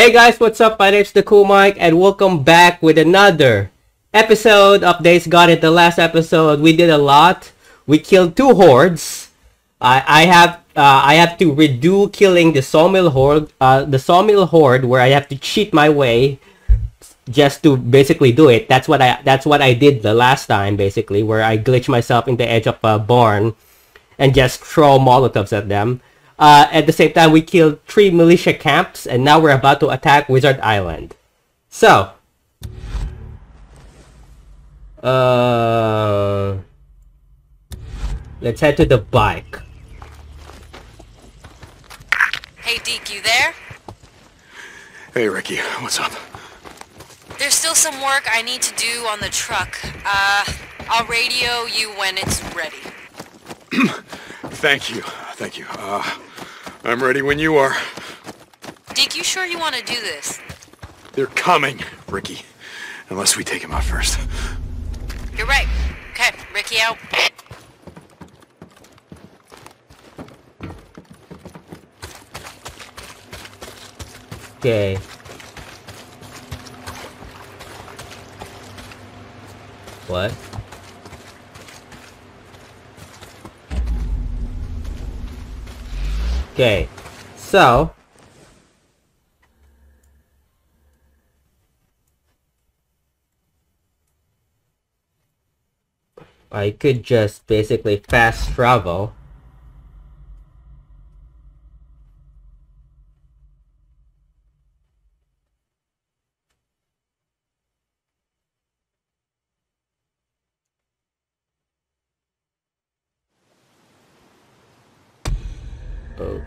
Hey guys, what's up? My name's the Cool Mike, and welcome back with another episode of Days Gone. In the last episode, we did a lot. We killed two hordes. I I have uh, I have to redo killing the sawmill horde. Uh, the sawmill horde, where I have to cheat my way just to basically do it. That's what I that's what I did the last time, basically, where I glitched myself in the edge of a barn and just throw molotovs at them. Uh, at the same time, we killed three militia camps, and now we're about to attack Wizard Island. So, uh, let's head to the bike. Hey, Deke, you there? Hey, Ricky, what's up? There's still some work I need to do on the truck. Uh, I'll radio you when it's ready. Thank you, thank you. Uh, I'm ready when you are. Deke, you sure you want to do this? They're coming, Ricky. Unless we take him out first. You're right. Okay, Ricky out. Okay. What? Okay. So. I could just basically fast travel.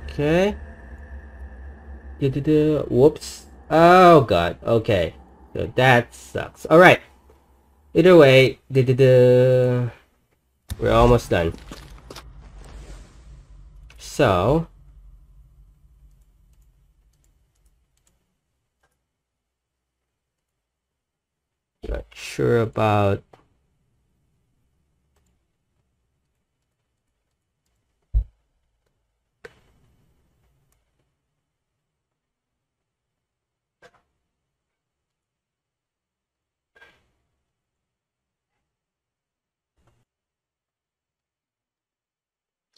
Okay. Du-du-du. Whoops. Oh god. Okay. So that sucks. Alright. Either way, du-du-du. we're almost done. So. Not sure about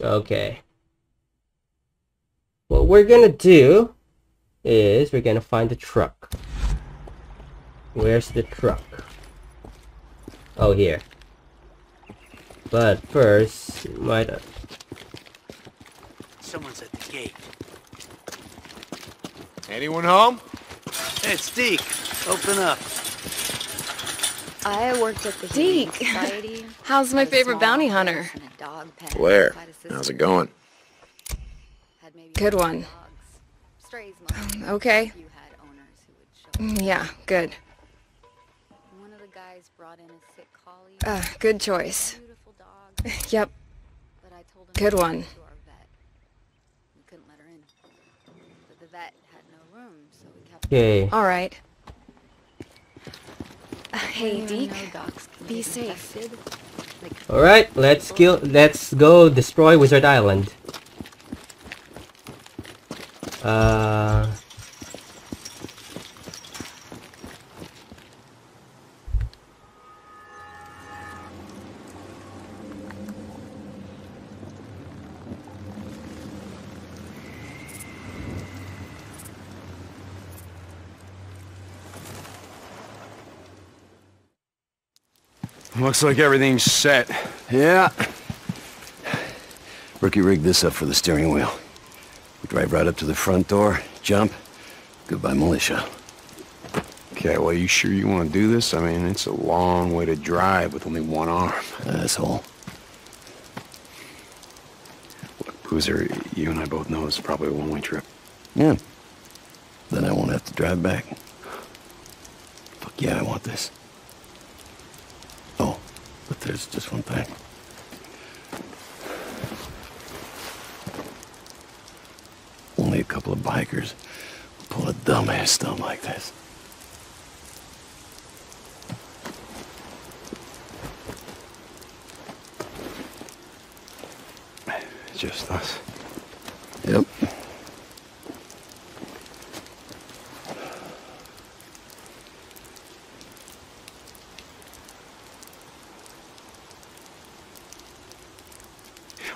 Okay. What we're gonna do is we're gonna find the truck. Where's the truck? Oh, here. But first, might... Someone's at the gate. Anyone home? Hey, it's Deke. Open up. I worked at the Deke. Society. How's my favorite bounty hunter? and dog pen Blair. How's it going? Had maybe Good one. dogs. Okay. You had owners who would show. Yeah, good. One of the guys brought in a sick collie. Uh, good choice. Beautiful dog, Yep. but I told him Good one. to our vet. We couldn't let her in. But the vet had no room, so we kept her. Okay. All right. Hey, You Deke. know dogs can be safe. Alright, let's kill let's go destroy Wizard Island. Uh Looks like everything's set. Yeah. Rookie rigged this up for the steering wheel. We drive right up to the front door, jump, goodbye militia. Okay, well, you sure you want to do this? I mean, it's a long way to drive with only one arm. Asshole. Look, Boozer, you and I both know it's probably a one-way trip. Yeah. Then I won't have to drive back. Fuck yeah, I want this. There's just one thing. Only a couple of bikers pull a dumbass stunt like this. Just us. Yep.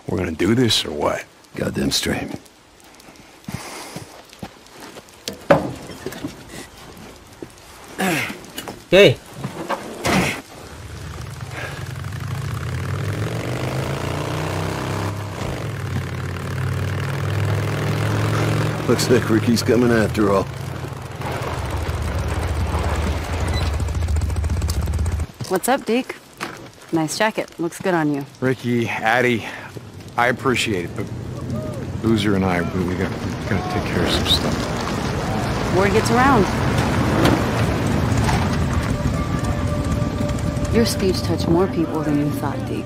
We're gonna do this or what? Goddamn straight. Okay. Looks like Ricky's coming after all. What's up, Deke? Nice jacket. Looks good on you. Ricky, Addie, I appreciate it, but Boozer and I, we, we got we gotta take care of some stuff. Word gets around. Your speech touched more people than you thought, Deke.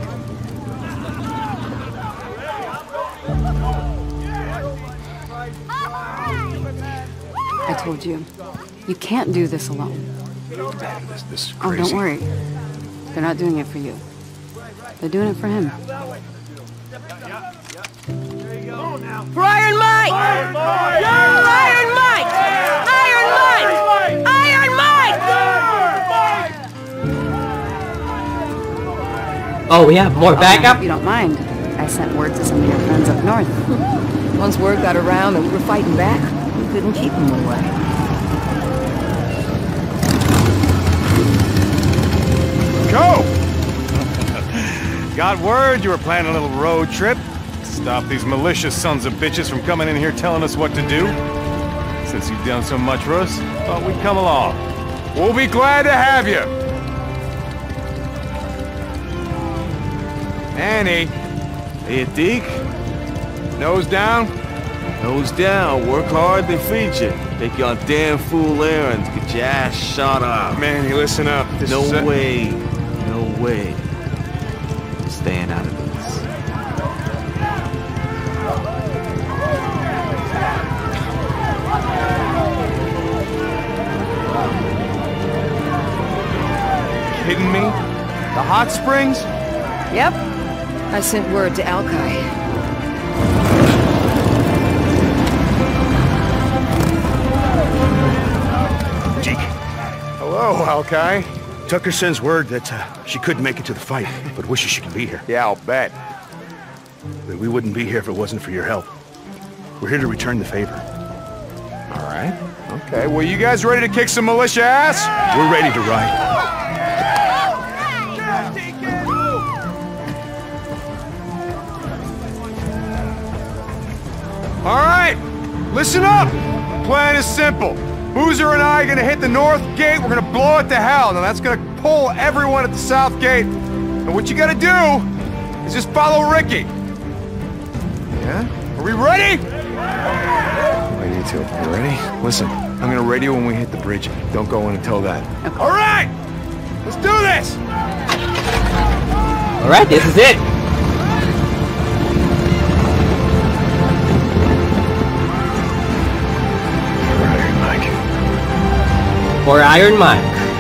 I told you, you can't do this alone. This, this is Oh, don't worry. They're not doing it for you. They're doing it for him. Iron Mike! Iron Mike! Iron Mike! Iron Mike! Iron Mike! Oh, we have more Oh, I backup? hope you don't mind. I sent word to some of your friends up north. Once word got around that we were fighting back, we couldn't keep them away. Go! Got word you were planning a little road trip. Stop these malicious sons of bitches from coming in here telling us what to do. Since you've done so much for us, thought we'd come along. We'll be glad to have you. Annie. Hey, Deke. Nose down? Nose down. Work hard, they feed you. Take you on damn fool errands. Get your ass shot off. Manny, listen up. This no way. No way. Staying out hot springs? Yep. I sent word to Alki. Deke, Hello, Alki. Tucker sends word that uh, she couldn't make it to the fight, but wishes she could be here. Yeah, I'll bet. That we wouldn't be here if it wasn't for your help. We're here to return the favor. All right. Okay, well, you guys ready to kick some militia ass? We're ready to ride. All right, listen up. Plan is simple. Boozer and I are gonna hit the north gate. We're gonna blow it to hell. Now that's gonna pull everyone at the south gate. And what you gotta do is just follow Ricky. Yeah? Are we ready? I need to. You ready? Listen, I'm gonna radio when we hit the bridge. Don't go in until that. All right, let's do this. Alright, this is it. For Iron Mike.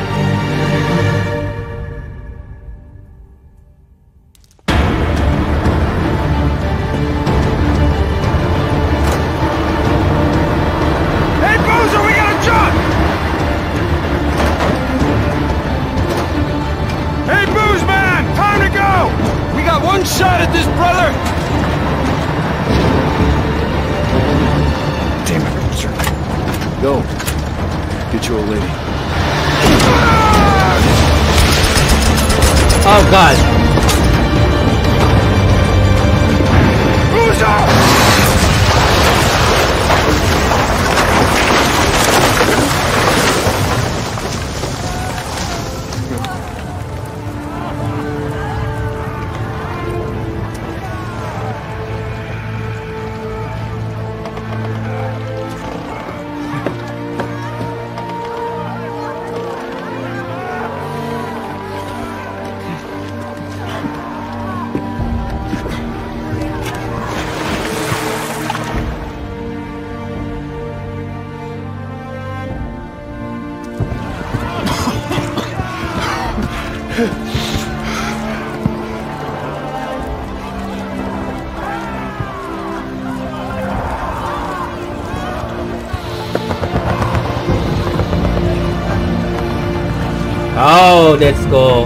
let's go.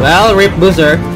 Well, rip Boozer.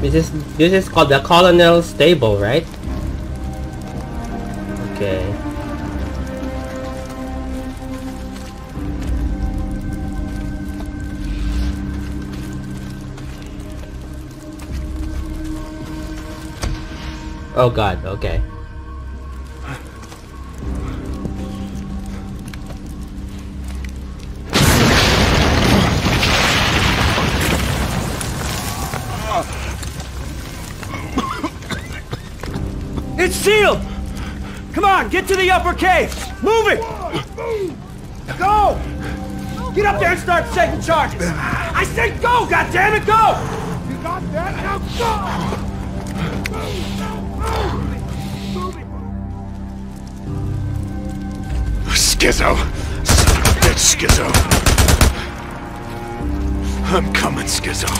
This is this is called the Colonel Stable, right? Okay. Oh god, okay. It's sealed! Come on, get to the upper cave! Move it! Go! Get up there and start setting charges! I said go, goddammit, go! You got that? Now go! Skizzo. Son of a bitch, Skizzo. I'm coming, Skizzo.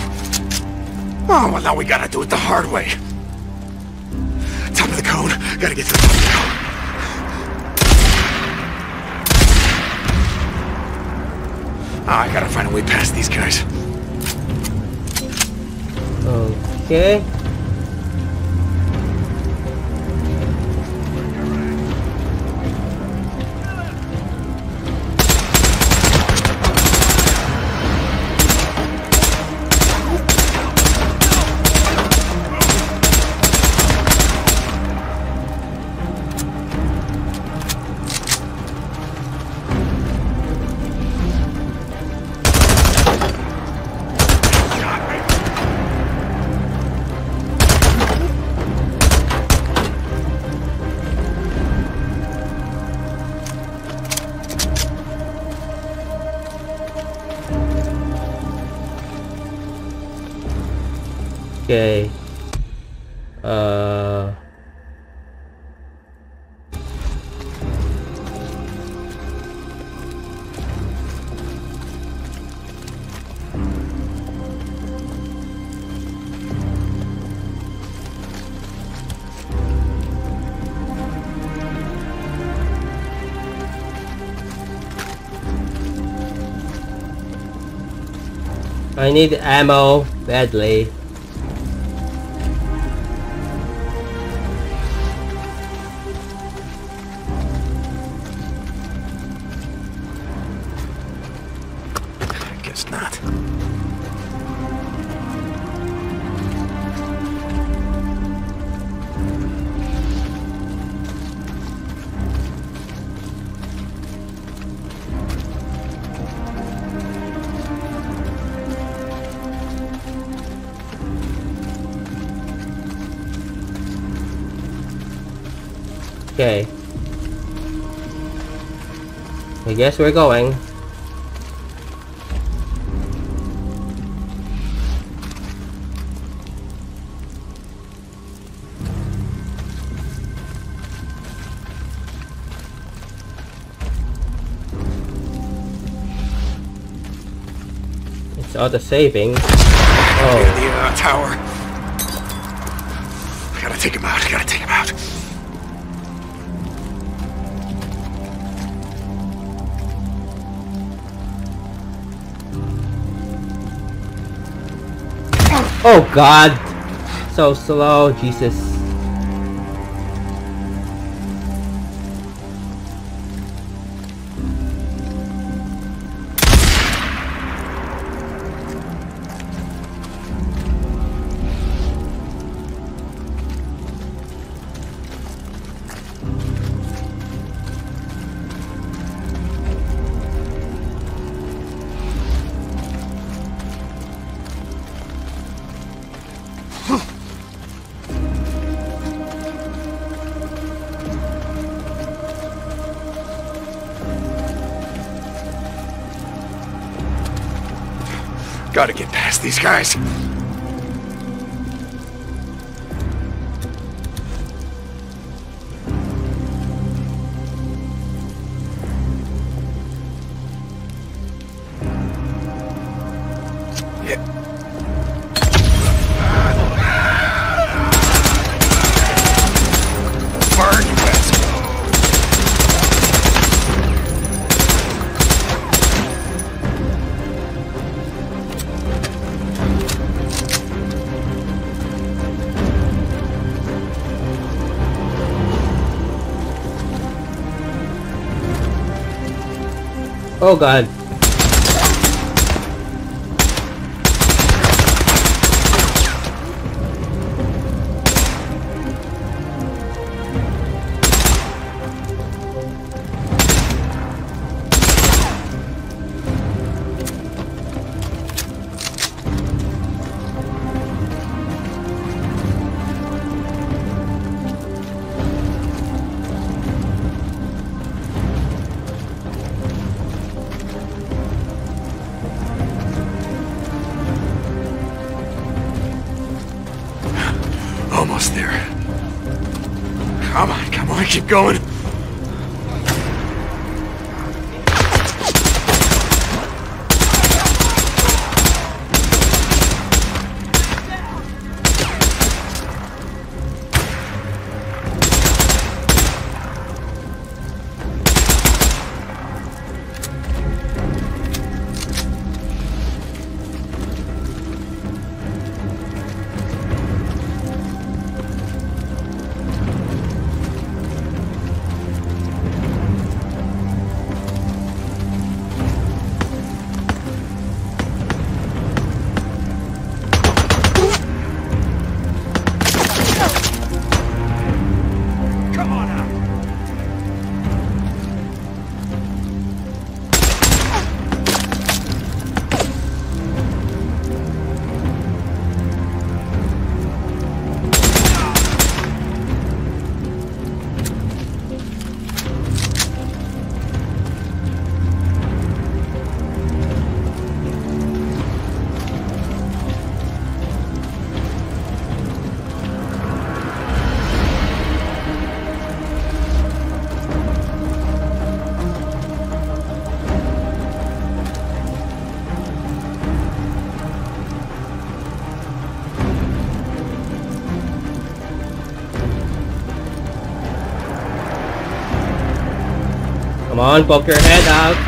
Oh, well, now we gotta do it the hard way. Gotta get. Oh, I gotta find a way past these guys. Okay. Okay. Uh... I need ammo badly. Guess we're going. It's auto saving. Oh. The uh, tower. I gotta take him out. Oh god! So slow, Jesus. Guys. Oh god. Keep going. Come on, poke your head out.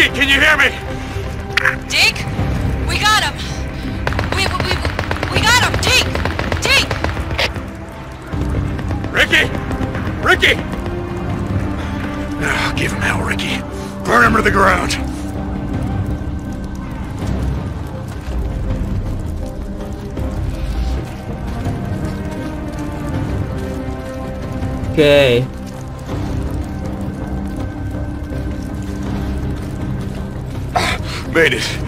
Ricky, can you hear me? Deke? We got him! We, we, we, we got him! Deke! Deke! Ricky! Ricky! Ah, give him hell, Ricky. Burn him to the ground. Okay. Made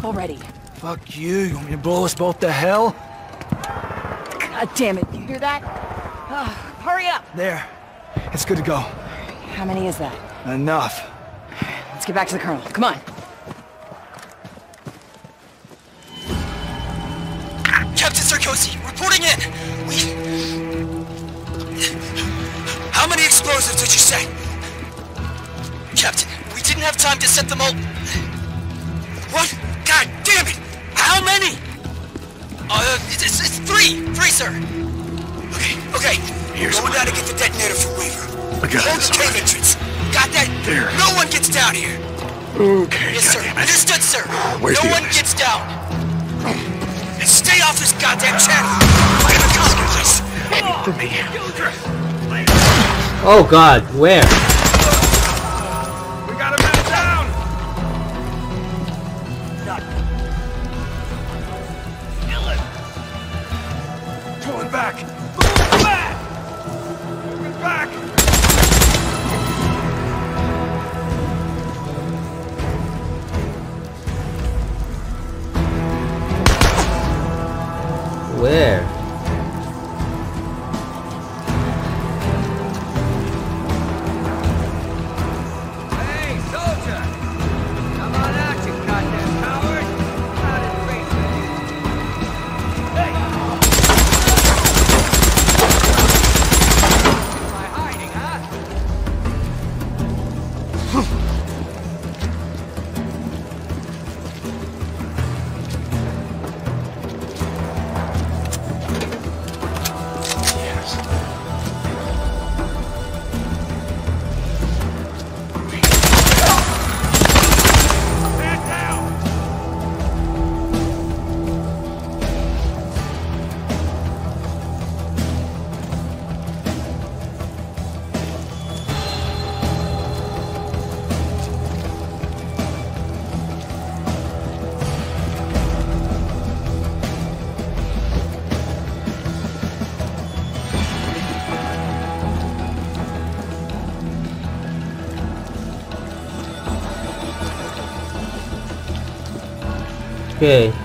up already. Fuck you. You want me to blow us both to hell? God damn it. You hear that? Hurry up. There. It's good to go. How many is that? Enough. Let's get back to the colonel. Come on. Captain Sarkozy, reporting in. We... How many explosives did you say? Captain, we didn't have time to set them all... Here's Going one. down to get the detonator from Weaver. I got Hold the cave already. entrance. Got that? There. No one gets down here. Okay, Yes, sir. goddammit. Understood, sir. Where's no the one others? gets down. And stay off this goddamn uh, channel. Find the consequences. For me. Oh god, where? Okay.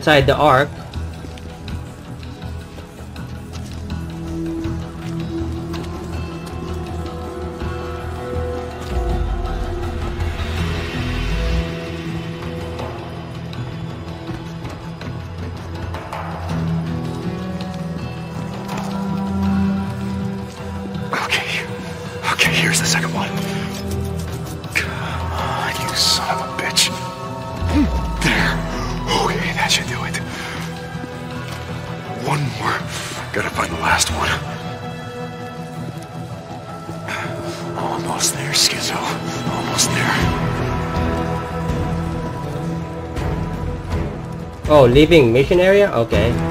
Inside the ark. Leaving mission area? Okay.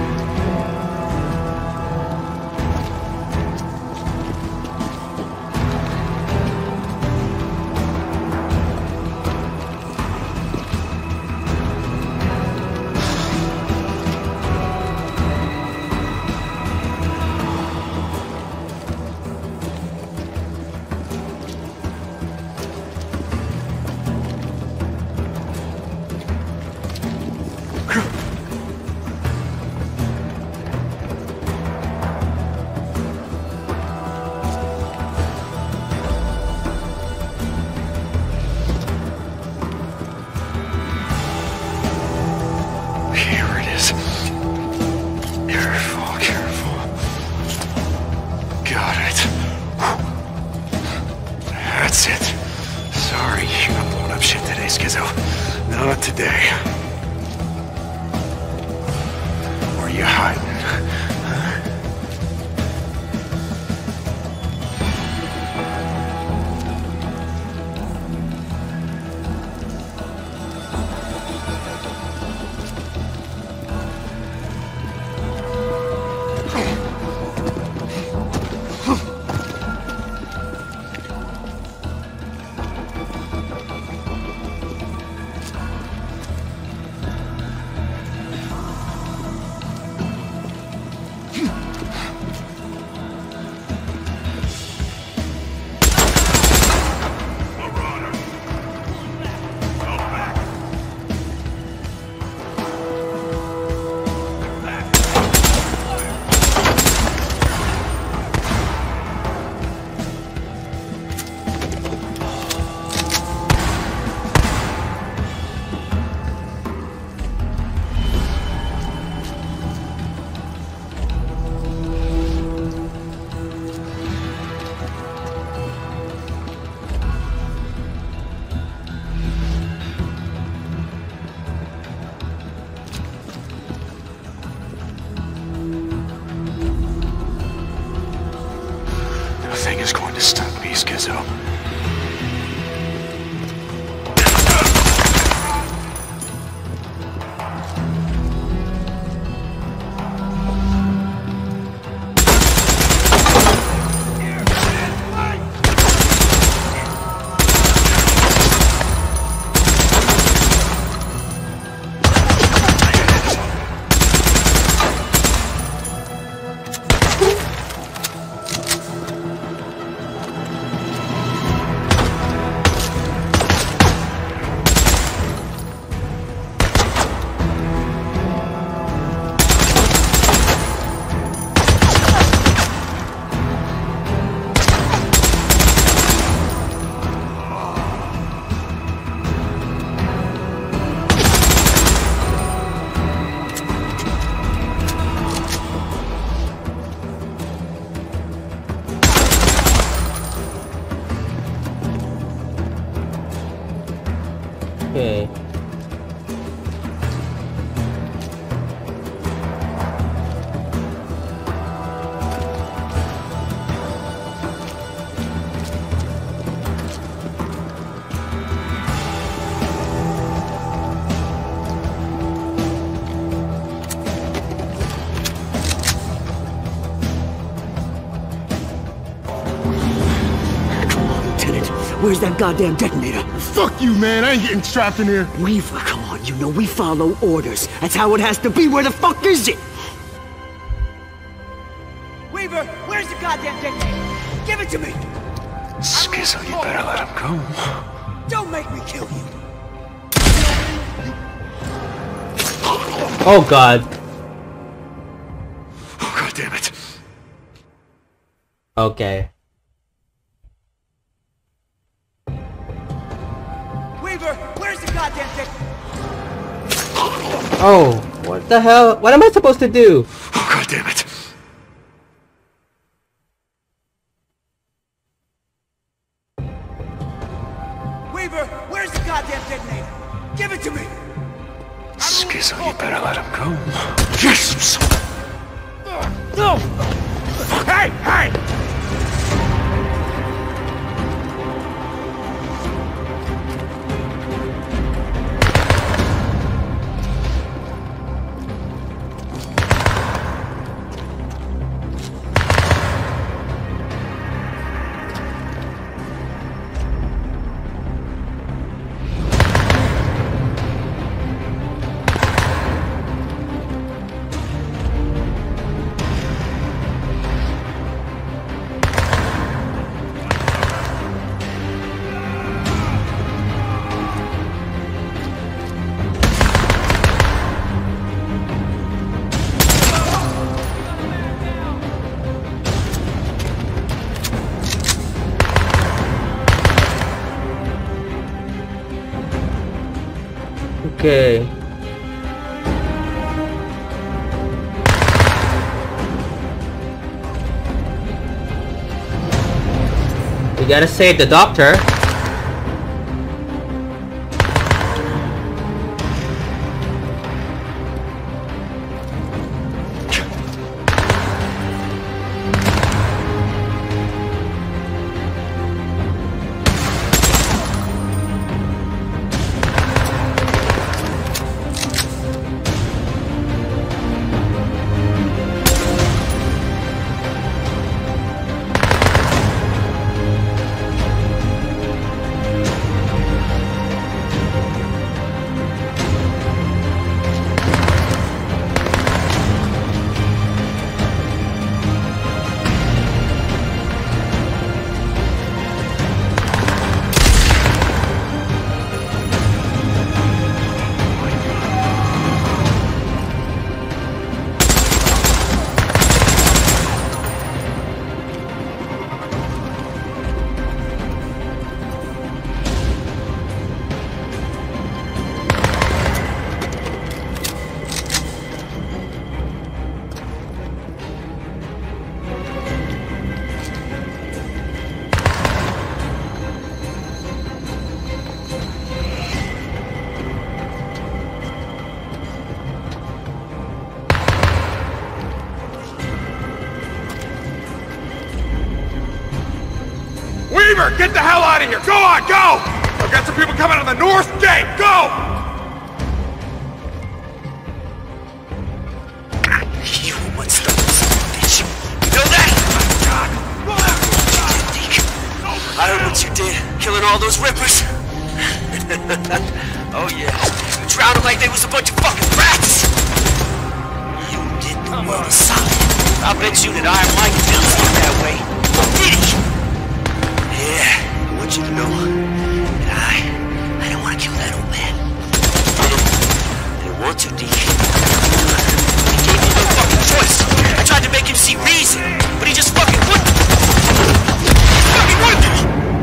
goddamn detonator. Fuck you, man. I ain't getting trapped in here. Weaver, come on. You know we follow orders. That's how it has to be. Where the fuck is it? Weaver, where's the goddamn detonator? Give it to me. Skizzo, you better let him go. Don't make me kill you. Oh, God. Oh, what the hell? What am I supposed to do? gotta save the doctor. Get the hell out of here! Go on, go! I've got some people coming on the north gate! Go!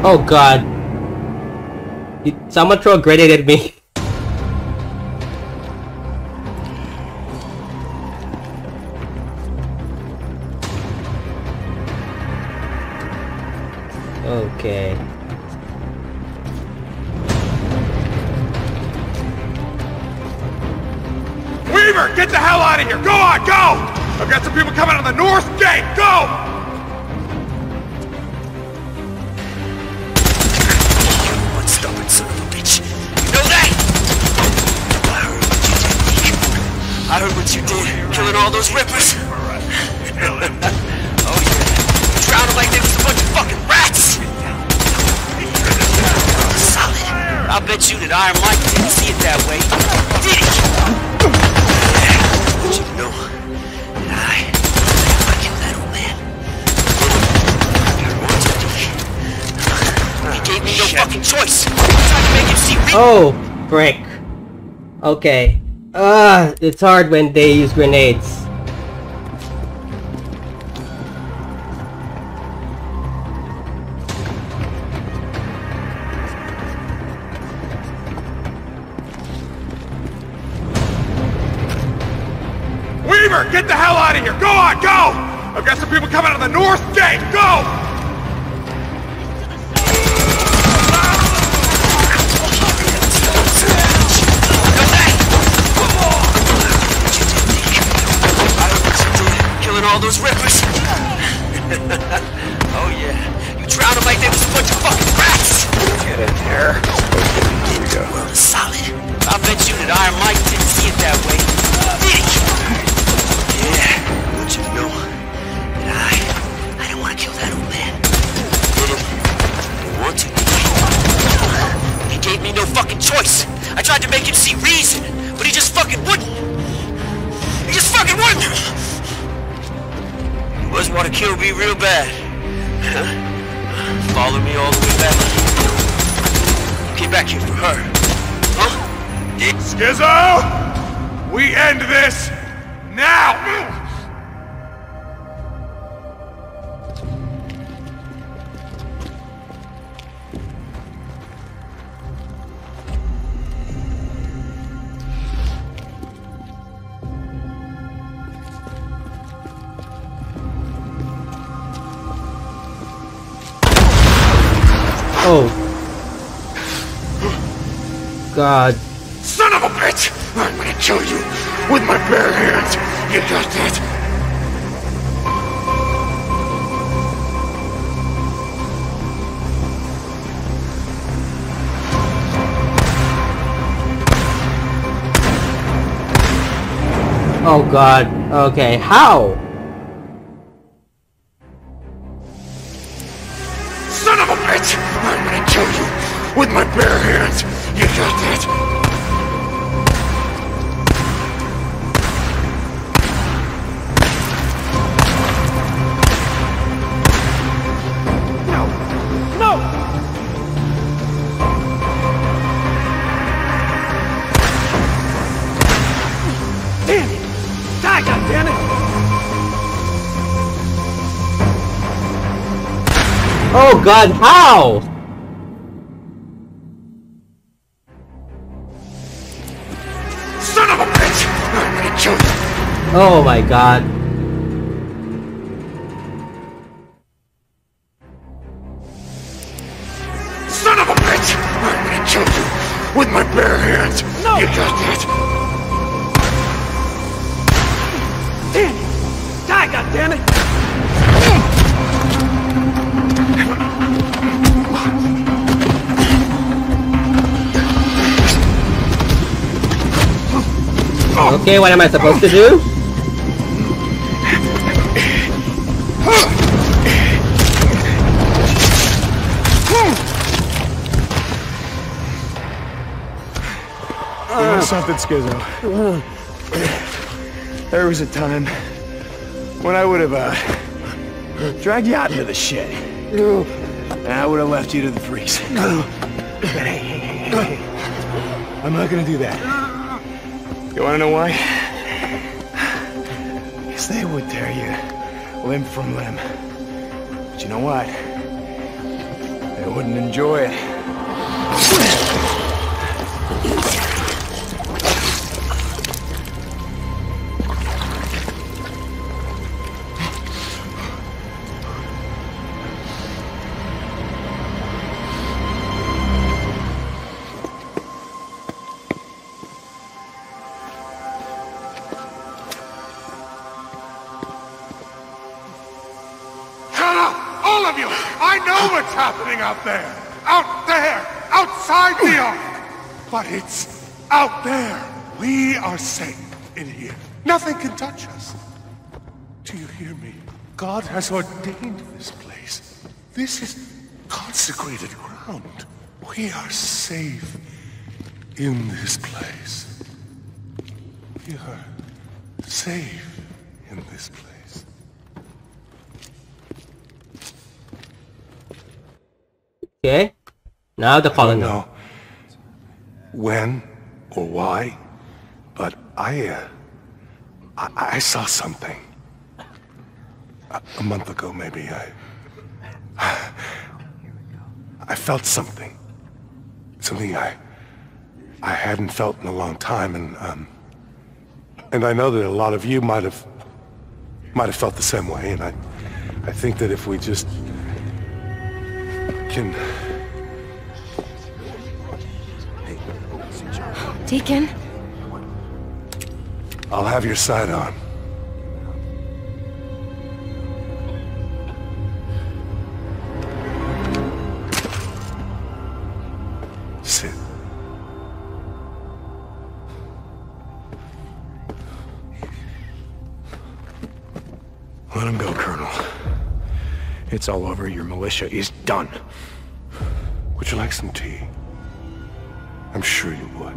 Oh god. Did someone throw a grenade at me? okay. Weaver, get the hell out of here! Go on, go! I've got some people coming on the north gate! Go! Oh, brick. Okay. Ah, uh, it's hard when they use grenades. Fucking choice. I tried to make him see reason, but he just fucking wouldn't. He just fucking wouldn't. You must want to kill me real bad. Follow me all the way back. Came back here for her. Huh? Skizzo! We end this now! God. Son of a bitch! I'm gonna kill you with my bare hands! You got that? Oh god. Okay, how? God, how? Son of a bitch! I'm gonna kill you! Oh my god. Son of a bitch! I'm gonna kill you with my bare hands! No! You got that? Okay, what am I supposed to do? Something, Skizzo? There was a time when I would have uh, dragged you out into the shit. And I would have left you to the freaks. But hey, hey, hey. I'm not gonna do that. You wanna know why? Because they would tear you limb from limb. But you know what? They wouldn't enjoy it. Out there! Out there! Outside the Ark! But it's out there! We are safe in here. Nothing can touch us. Do you hear me? God has ordained this place. This is consecrated ground. We are safe in this place. We are safe in this place. Okay. Now the I don't know when or why, but I, uh, I, I saw something. A, a month ago, maybe. I, I felt something. Something I, I hadn't felt in a long time, and um, and I know that a lot of you might have, might have felt the same way, and I, I think that if we just can. Deacon? I'll have your side It's all over. Your militia is done. Would you like some tea? I'm sure you would.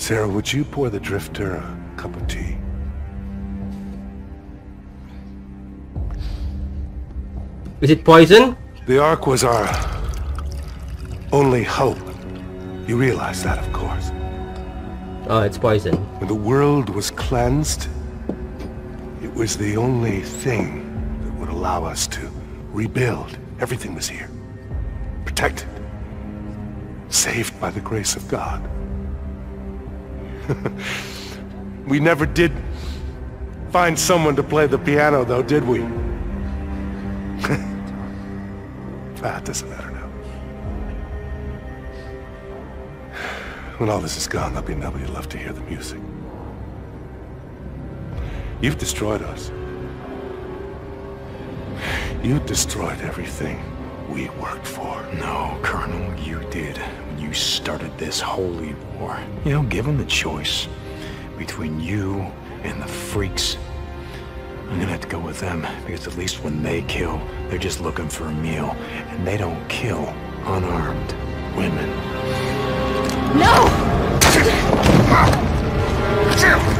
Sarah, would you pour the drifter a cup of tea? Is it poison? The Ark was our only hope. You realize that, of course. Oh, it's poison. When the world was cleansed, it was the only thing that would allow us to rebuild. Everything was here. Protected. Saved by the grace of God. we never did find someone to play the piano, though, did we? ah, it doesn't matter now. When all this is gone, there'll be nobody left to hear the music. You've destroyed us. You destroyed everything we worked for. No, Colonel, you did when you started this holy war. You know, given the choice between you and the freaks, I'm gonna have to go with them because at least when they kill, they're just looking for a meal, and they don't kill unarmed women. Let's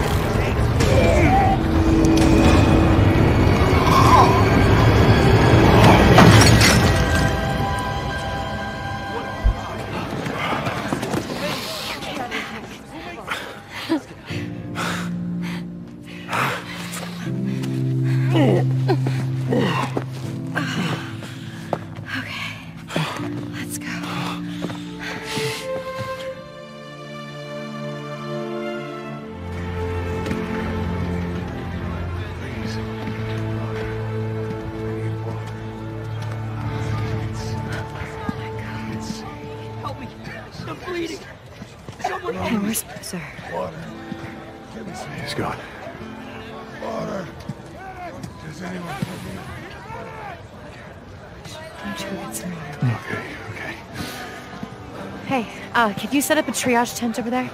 you set up a triage tent over there?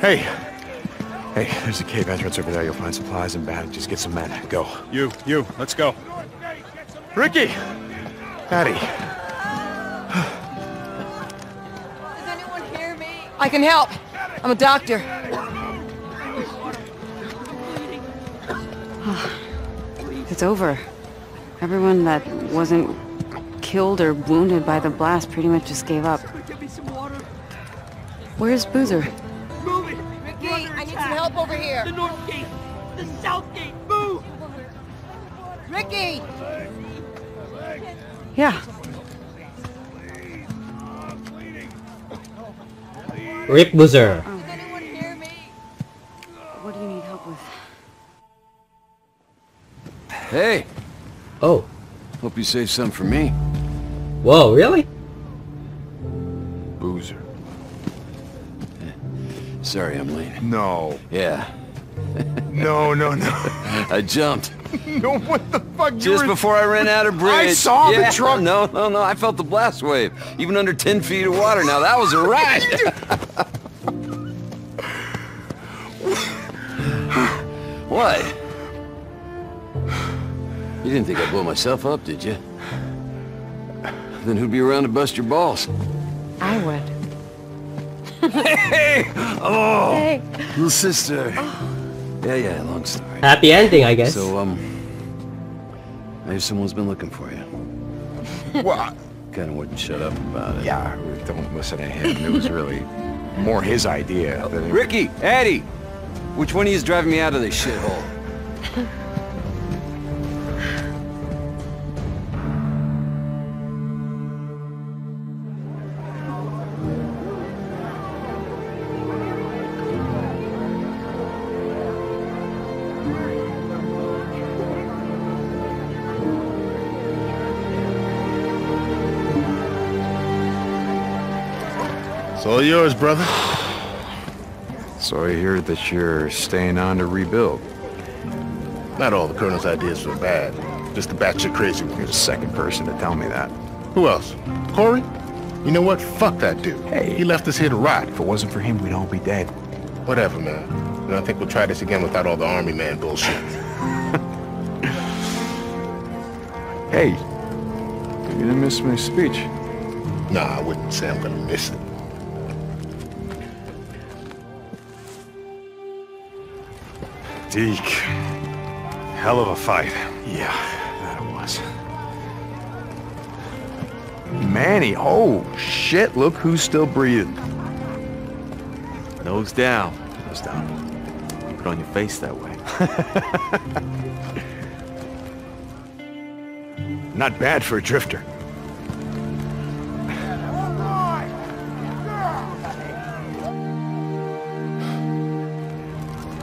Hey! Hey, there's a cave entrance over there. You'll find supplies and bandages. Just get some men. Go. You, you, let's go. Rikki! Patty. Does anyone hear me? I can help. I'm a doctor. Ah, it's over. Everyone that wasn't killed or wounded by the blast pretty much just gave up. Get me some water. Where's Boozer? Move it! Rikki, I need some help over here. The north gate! The south gate! Move! Rikki! Yeah. Rick Boozer. Does anyone hear me? What do you need help with? Hey, Oh. hope you saved some for me. Whoa, really? Boozer. Eh, sorry I'm late. No. Yeah, No, no, no. I jumped. no, what the fuck? Just were- before I ran out of bridge. I saw Yeah, the truck. No, no, no. I felt the blast wave. Even under 10 feet of water. Now that was a ride. what? You didn't think I blew myself up, did you? Then who'd be around to bust your balls? I would. Hey! Oh! Hey. Little sister. Yeah, yeah, long story. Happy ending, I guess. So, um... Maybe someone's been looking for you. What? Kinda wouldn't shut up about it. Yeah, don't listen to him. It was really more his idea than... Ricky, Eddie, which one of you is driving me out of this shithole? all yours, brother. So I hear that you're staying on to rebuild. Not all the Colonel's ideas were bad. Just a batch of crazy one. You're the second person to tell me that. Who else? Corey? You know what? Fuck that dude. Hey. He left us here to rot. If it wasn't for him, we'd all be dead. Whatever, man. And I think we'll try this again without all the army man bullshit. Hey, you didn't miss my speech. Nah, I wouldn't say I'm gonna miss it. Deke. Hell of a fight. Yeah, that it was. Manny, oh shit, look who's still breathing. Nose down. Nose down. Put on your face that way. Not bad for a drifter.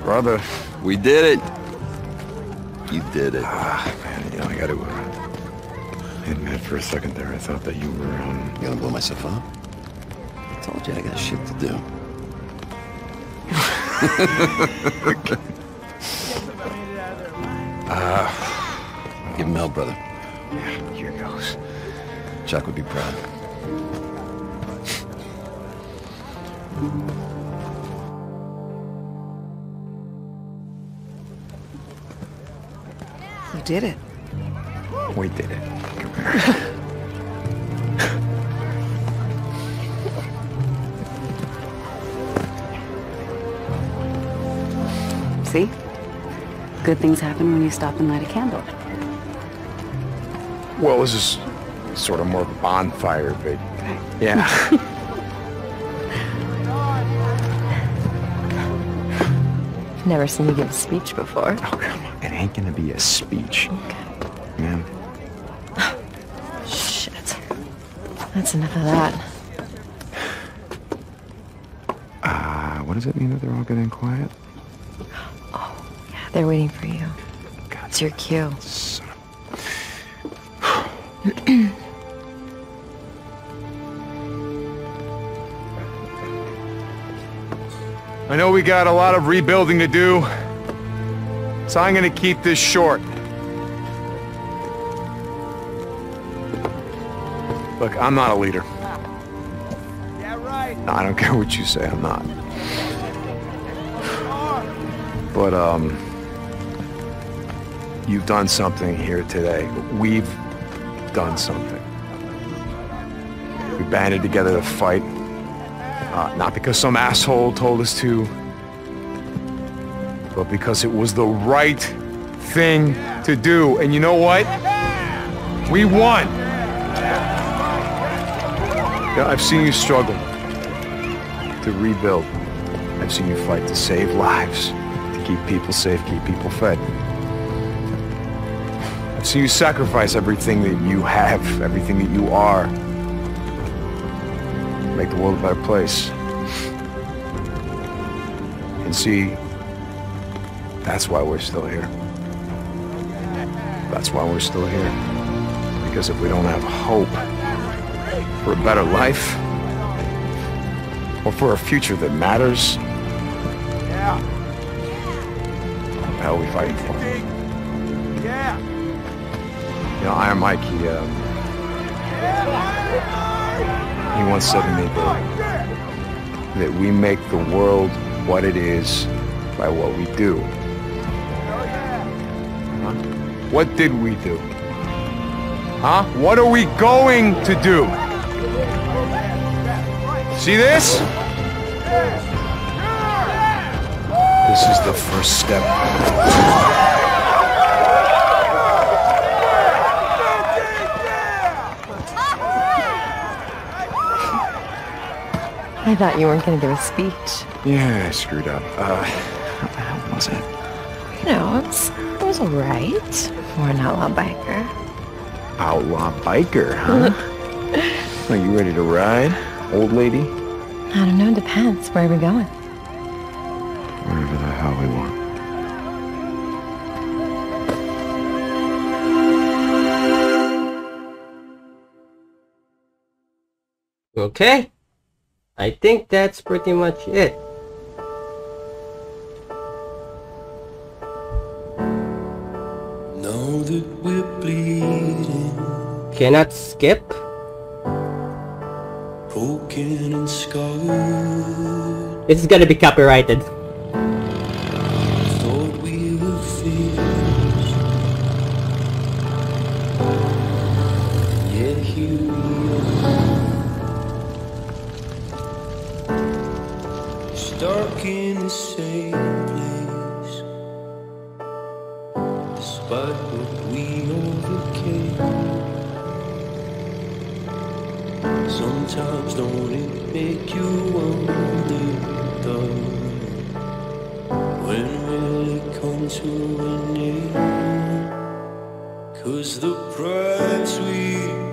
Brother. We did it. You did it. Ah, man, you know, I gotta uh, admit for a second there, I thought that you were, um... You gonna blow myself up? I told you I got shit to do. uh, Give him hell, brother. Yeah, here goes. Chuck would be proud. Did it. We did it. See? Good things happen when you stop and light a candle. Well, this is sort of more of a bonfire, but... Yeah. Never seen you give a speech before. Oh, Come on. It ain't gonna be a speech. Okay. Man. Shit. That's enough of that. Uh, what does it mean that they're all getting quiet? Oh, yeah, they're waiting for you. God, It's your cue. son of- I know we got a lot of rebuilding to do, so I'm gonna keep this short. Look, I'm not a leader. Yeah, right. No, I don't care what you say, I'm not. But, um, you've done something here today. We've done something. We banded together to fight. Uh, not because some asshole told us to, but because it was the right thing to do. And you know what? We won. Yeah, I've seen you struggle to rebuild. I've seen you fight to save lives, to keep people safe, keep people fed. I've seen you sacrifice everything that you have, everything that you are, make the world a better place. And see, that's why we're still here. That's why we're still here. Because if we don't have hope for a better life, or for a future that matters, Yeah. what the hell are we fighting for? Yeah. You know, Iron Mike, he, uh, he once said to me that, that we make the world what it is by what we do. What did we do? Huh? What are we going to do? See this? This is the first step. I thought you weren't going to give a speech. Yeah, I screwed up. Uh, how the hell was it? You know, it was, alright for an outlaw biker. Outlaw biker, huh? Are you ready to ride, old lady? I don't know, depends. Where are we going? Wherever the hell we want. Okay. I think that's pretty much it. That we're bleeding, Cannot skip. broken and scarred. This is gonna be copyrighted. Thought we were finished. Yeah, here we are. Stuck in the same place. Sometimes don't it make you wonder, though, when will it come to an end? Cause the price we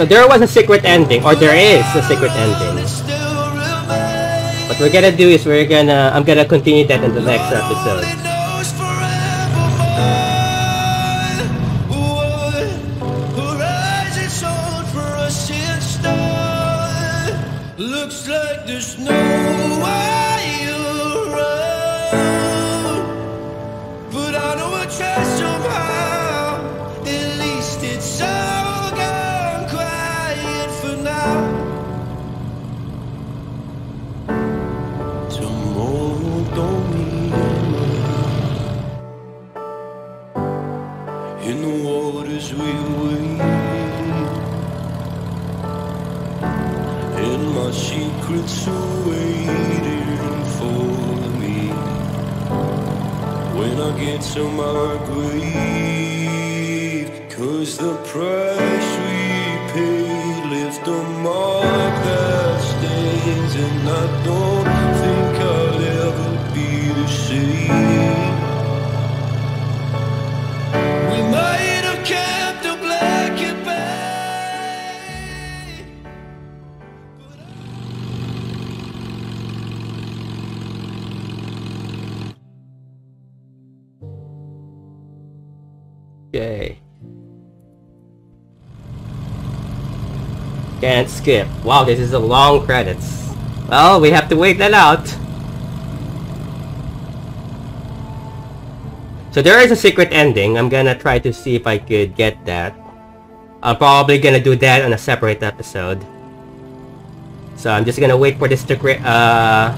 So there was a secret ending, or there is a secret ending. What we're gonna do is we're gonna, I'm gonna continue that in the next episode. To my grave Cause the price we paid left a mark that stays And I don't Can't skip. Wow, this is a long credits. Well, we have to wait that out. So there is a secret ending. I'm gonna try to see if I could get that. I'm probably gonna do that on a separate episode. So I'm just gonna wait for this to uh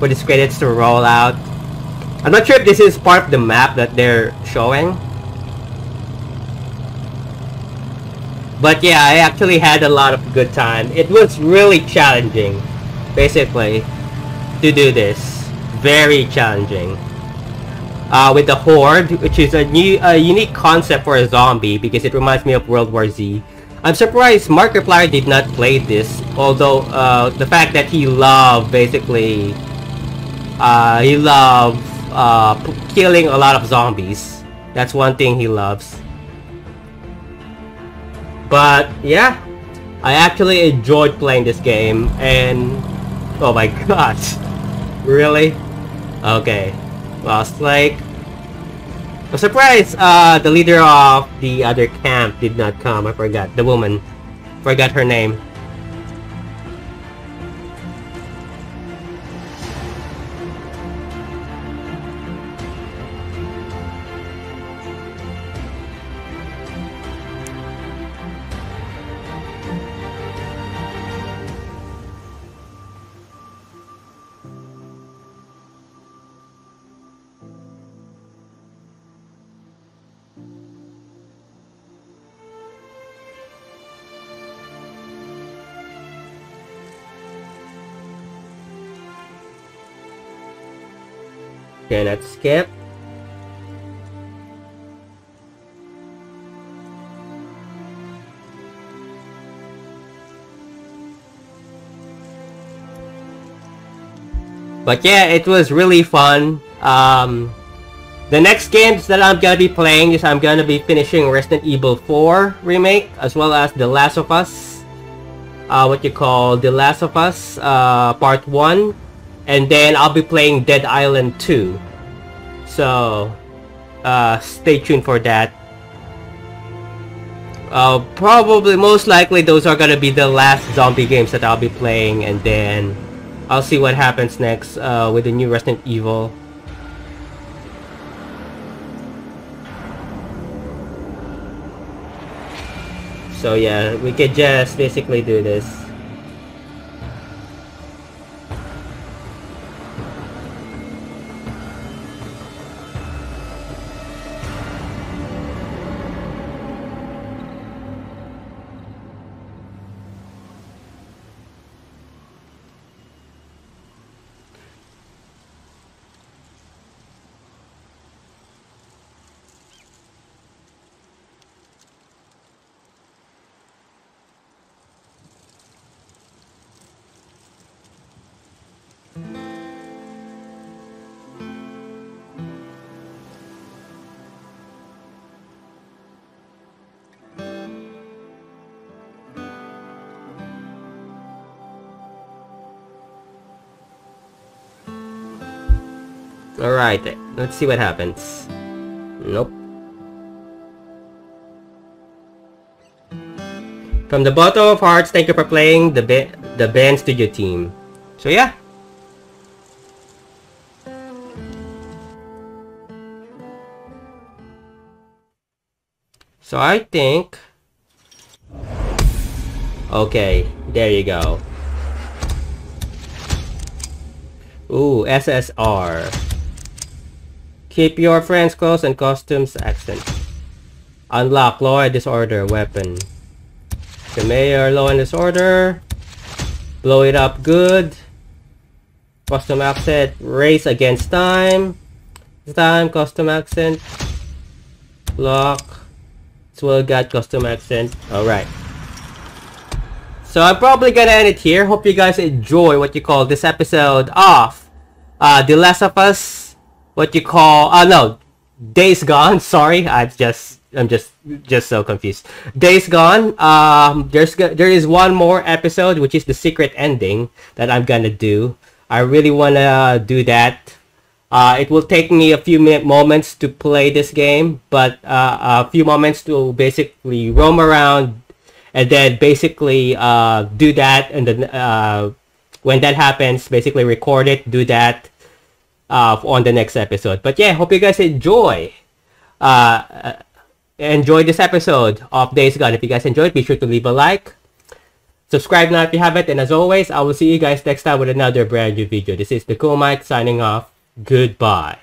for these credits to roll out. I'm not sure if this is part of the map that they're showing. But yeah, I actually had a lot of good time. It was really challenging, basically, to do this. Very challenging. Uh, with the Horde, which is a new, a unique concept for a zombie because it reminds me of World War Z. I'm surprised Markiplier did not play this, although uh, the fact that he loved basically, uh, he loved uh, killing a lot of zombies. That's one thing he loves. But yeah, I actually enjoyed playing this game and oh my god, really? Okay, Lost Lake. I'm surprised uh, the leader of the other camp did not come. I forgot the woman. Forgot her name. Okay, let's skip. But yeah, it was really fun. Um, the next games that I'm gonna be playing is I'm gonna be finishing Resident Evil 4 remake as well as The Last of Us. Uh, what you call The Last of Us uh, Part 1. And then I'll be playing Dead Island 2. So, uh, stay tuned for that. Uh, probably, most likely, those are gonna be the last zombie games that I'll be playing, and then I'll see what happens next uh, with the new Resident Evil. So yeah, we could just basically do this. Alright, let's see what happens. Nope. From the bottom of hearts, thank you for playing the ba the Bend Studio team. So yeah. So I think... Okay, there you go. Ooh, SSR. Keep your friends close and costumes accent. Unlock law and disorder weapon. The mayor law and disorder. Blow it up good. Custom accent. Race against time. Time custom accent. Lock. Swell got custom accent. Alright. So I'm probably gonna end it here. Hope you guys enjoy what you call this episode of uh, The Last of Us. What you call? Uh, no, Days Gone. Sorry, I just I'm just just so confused. Days Gone. Um, there's there is one more episode which is the secret ending that I'm gonna do. I really wanna do that. Uh, it will take me a few minute moments to play this game, but uh, a few moments to basically roam around and then basically uh, do that and then uh, when that happens basically record it do that uh, on the next episode. But yeah hope you guys enjoy uh, enjoy this episode of Days Gone. If you guys enjoyed be sure to leave a like subscribe now if you haven't and as always I will see you guys next time with another brand new video. This is DaCoolMike signing off. Goodbye